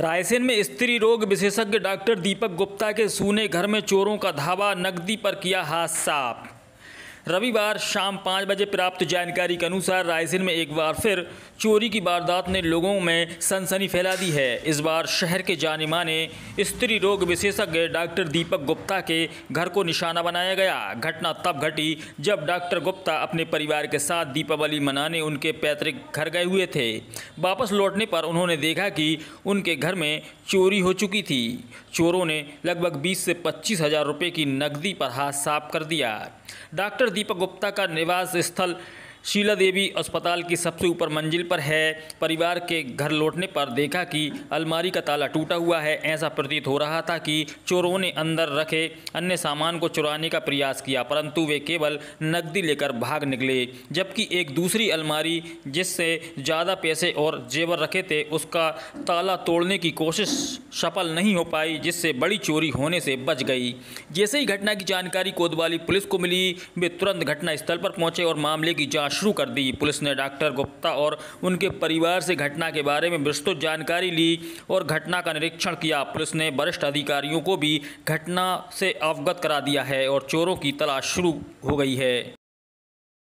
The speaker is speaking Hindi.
रायसेन में स्त्री रोग विशेषज्ञ डॉक्टर दीपक गुप्ता के सूने घर में चोरों का धावा नकदी पर किया हाथ साफ़। रविवार शाम पाँच बजे प्राप्त जानकारी के अनुसार रायसेन में एक बार फिर चोरी की वारदात ने लोगों में सनसनी फैला दी है। इस बार शहर के जाने माने स्त्री रोग विशेषज्ञ डॉक्टर दीपक गुप्ता के घर को निशाना बनाया गया। घटना तब घटी जब डॉक्टर गुप्ता अपने परिवार के साथ दीपावली मनाने उनके पैतृक घर गए हुए थे। वापस लौटने पर उन्होंने देखा कि उनके घर में चोरी हो चुकी थी। चोरों ने लगभग 20 से पच्चीस हज़ार रुपये की नकदी पर हाथ साफ़ कर दिया। डॉक्टर दीपक गुप्ता का निवास स्थल शीला देवी अस्पताल की सबसे ऊपर मंजिल पर है। परिवार के घर लौटने पर देखा कि अलमारी का ताला टूटा हुआ है। ऐसा प्रतीत हो रहा था कि चोरों ने अंदर रखे अन्य सामान को चुराने का प्रयास किया, परंतु वे केवल नकदी लेकर भाग निकले। जबकि एक दूसरी अलमारी जिससे ज़्यादा पैसे और जेवर रखे थे, उसका ताला तोड़ने की कोशिश सफल नहीं हो पाई, जिससे बड़ी चोरी होने से बच गई। जैसे ही घटना की जानकारी कोतवाली पुलिस को मिली, वे तुरंत घटनास्थल पर पहुँचे और मामले की जाँच शुरू कर दी। पुलिस ने डॉक्टर गुप्ता और उनके परिवार से घटना के बारे में विस्तृत जानकारी ली और घटना का निरीक्षण किया। पुलिस ने वरिष्ठ अधिकारियों को भी घटना से अवगत करा दिया है और चोरों की तलाश शुरू हो गई है।